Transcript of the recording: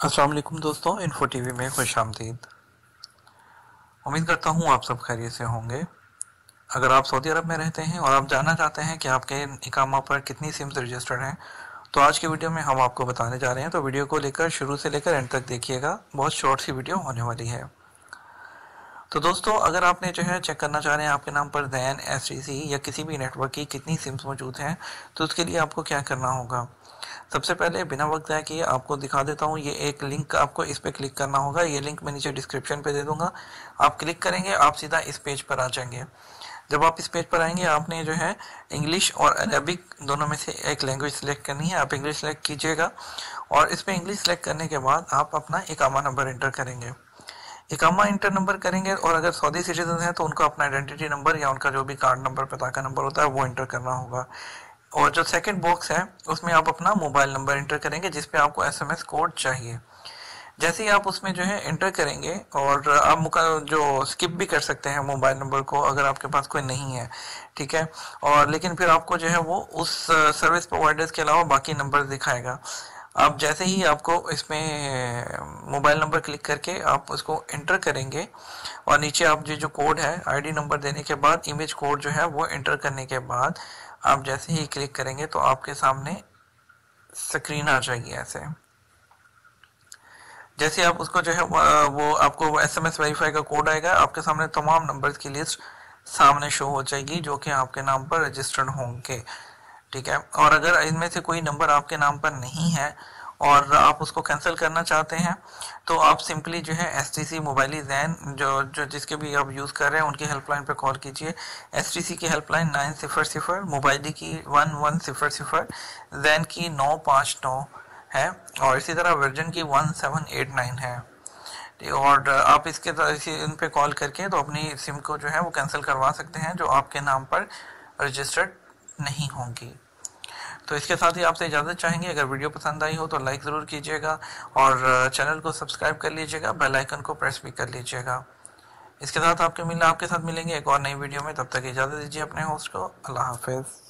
असलम दोस्तों info TV में खुश आमदीद। उम्मीद करता हूँ आप सब खैरियत से होंगे। अगर आप सऊदी अरब में रहते हैं और आप जानना चाहते हैं कि आपके इकामा पर कितनी सिम्स रजिस्टर्ड हैं तो आज की वीडियो में हम आपको बताने जा रहे हैं। तो वीडियो को लेकर, शुरू से लेकर एंड तक देखिएगा। बहुत शॉर्ट सी वीडियो होने वाली है। तो दोस्तों, अगर आपने जो है चेक करना चाह रहे हैं, आपके नाम पर दैन एस या किसी भी नेटवर्क की कितनी सिम्स मौजूद हैं तो उसके लिए आपको क्या करना होगा? सबसे पहले बिना वक्त आए कि आपको दिखा देता हूँ, ये एक लिंक आपको इस पर क्लिक करना होगा। ये लिंक मैं नीचे डिस्क्रिप्शन पे दे दूँगा। आप क्लिक करेंगे, आप सीधा इस पेज पर आ जाएँगे। जब आप इस पेज पर आएँगे, आपने जो है इंग्लिश और अरबिक दोनों में से एक लैंग्वेज सेलेक्ट करनी है। आप इंग्लिश सेलेक्ट कीजिएगा और इस पर इंग्लिश सेलेक्ट करने के बाद आप अपना इकामा नंबर इंटर करेंगे। इकामा इंटर नंबर करेंगे और अगर सऊदी सिटीजन हैं तो उनका अपना आइडेंटिटी नंबर या उनका जो भी कार्ड नंबर पता का नंबर होता है, वो इंटर करना होगा। और जो सेकंड बॉक्स है, उसमें आप अपना मोबाइल नंबर इंटर करेंगे जिसपे आपको एसएमएस कोड चाहिए। जैसे ही आप उसमें जो है इंटर करेंगे और आप जो स्किप भी कर सकते हैं मोबाइल नंबर को, अगर आपके पास कोई नहीं है, ठीक है? और लेकिन फिर आपको जो है वो उस सर्विस प्रोवाइडर्स के अलावा बाकी नंबर दिखाएगा। आप जैसे ही आपको इसमें मोबाइल नंबर क्लिक करके आप उसको इंटर करेंगे और नीचे आप जो जो कोड है आईडी नंबर देने के बाद इमेज कोड जो है वो इंटर करने के बाद आप जैसे ही क्लिक करेंगे तो आपके सामने स्क्रीन आ जाएगी ऐसे। जैसे आप उसको जो है वो आपको एस एम एस वेरीफाई का कोड आएगा, आपके सामने तमाम नंबर्स की लिस्ट सामने शो हो जाएगी, जो कि आपके नाम पर रजिस्टर्ड होंगे। ठीक है? और अगर इनमें से कोई नंबर आपके नाम पर नहीं है और आप उसको कैंसिल करना चाहते हैं तो आप सिंपली जो है एस टी सी मोबाइल जैन जो जो जिसके भी आप यूज़ कर रहे हैं, उनकी हेल्पलाइन पर कॉल कीजिए। एस टी सी की हेल्पलाइन नाइन सिफर सिफर मोबाइल की वन वन सिफर सिफर जैन की नौ पाँच नौ है और इसी तरह वर्जन की वन सेवन एट नाइन है। और आप इसके इसी इन पे कॉल करके तो अपनी सिम को जो है वो कैंसिल करवा सकते हैं, जो आपके नाम पर रजिस्टर्ड नहीं होंगी। तो इसके साथ ही आपसे इजाज़त चाहेंगे। अगर वीडियो पसंद आई हो तो लाइक ज़रूर कीजिएगा और चैनल को सब्सक्राइब कर लीजिएगा। बेल आइकन को प्रेस भी कर लीजिएगा। इसके साथ आपके मिलना, आपके साथ मिलेंगे एक और नई वीडियो में। तब तक इजाज़त दीजिए अपने होस्ट को। अल्लाह हाफिज़।